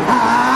啊